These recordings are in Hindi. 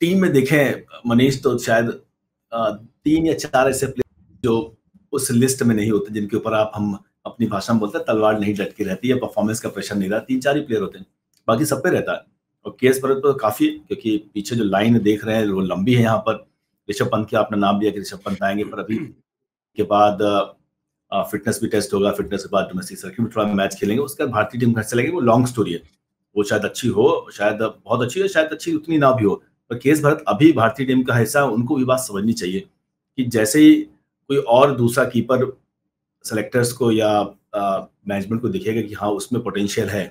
टीम में देखें मनीष तो शायद तीन या चार ऐसे प्लेयर जो उस लिस्ट में नहीं होते, जिनके ऊपर आप, हम अपनी भाषा में बोलते हैं, तलवार नहीं डटकी रहती है परफॉर्मेंस का प्रेशर नहीं रहता तीन चार ही प्लेयर होते हैं। बाकी सब पे रहता है। और केस भरत तो काफ़ी, क्योंकि पीछे जो लाइन देख रहे हैं, वो लंबी है यहाँ पर। ऋषभ पंत की आपने नाम दिया कि ऋषभ पंत आएँगे, पर अभी के बाद फिटनेस भी टेस्ट होगा। फिटनेस के बाद डोमेस्टिक सर्किट में थोड़ा मैच खेलेंगे। उसके बाद भारतीय टीम घर चलेंगे। वो लॉन्ग स्टोरी है। वो शायद अच्छी हो, शायद बहुत अच्छी है, शायद अच्छी उतनी ना भी हो। पर केस भरत अभी भारतीय टीम का हिस्सा उनको भी बात समझनी चाहिए कि जैसे ही कोई और दूसरा कीपर सेलेक्टर्स को या मैनेजमेंट को दिखेगा कि हाँ उसमें पोटेंशियल है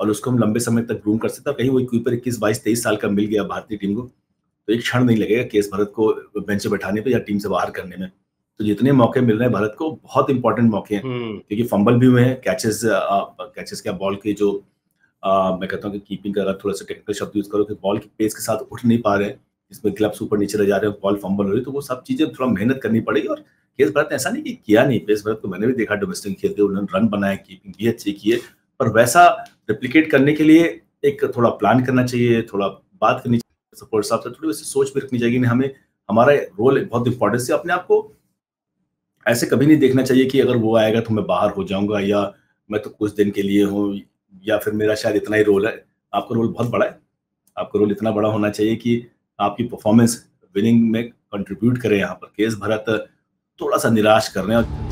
और उसको हम लंबे समय तक ग्रूम कर सकते हैं कहीं वही कीपर इक्कीस बाईस तेईस साल का मिल गया भारतीय टीम को तो एक क्षण नहीं लगेगा केस भरत को बेंच पे बैठाने पर या टीम से बाहर करने में तो जितने मौके मिल रहे हैं भारत को बहुत इंपॉर्टेंट मौके हैं हम्म। क्योंकि फंबल भी हुए हैं कैचेस कैचेस क्या बॉल के जो मैं कहता हूँ कि कीपिंग का अगर थोड़ा सा टेक्निकल शब्द यूज़ करो कि बॉल की पेस के साथ उठ नहीं पा रहे हैं इसमें ग्लब्स ऊपर नीचे जा रहे हैं बॉल फंबल हो रही तो वो सब चीज़ें थोड़ा मेहनत करनी पड़ेगी और केस भरत ने ऐसा नहीं कि किया नहीं पेस भरत को मैंने भी देखा डोमेस्टिक खेलते उन्होंने रन बनाया कीपिंग भी अच्छी की है, पर वैसा रिप्लीकेट करने के लिए एक थोड़ा प्लान करना चाहिए, थोड़ा बात करनी चाहिए सपोर्ट साहब से थोड़ी वैसे सोच भी रखनी चाहिए हमें, हमारा रोल बहुत इंपॉर्टेंट है, अपने आप को ऐसे कभी नहीं देखना चाहिए कि अगर वो आएगा तो मैं बाहर हो जाऊँगा या मैं तो कुछ दिन के लिए हूँ या फिर मेरा शायद इतना ही रोल है। आपका रोल बहुत बड़ा है। आपका रोल इतना बड़ा होना चाहिए कि आपकी परफॉर्मेंस विनिंग में कंट्रीब्यूट करे यहाँ पर। केस भरत थोड़ा सा निराश कर रहे हैं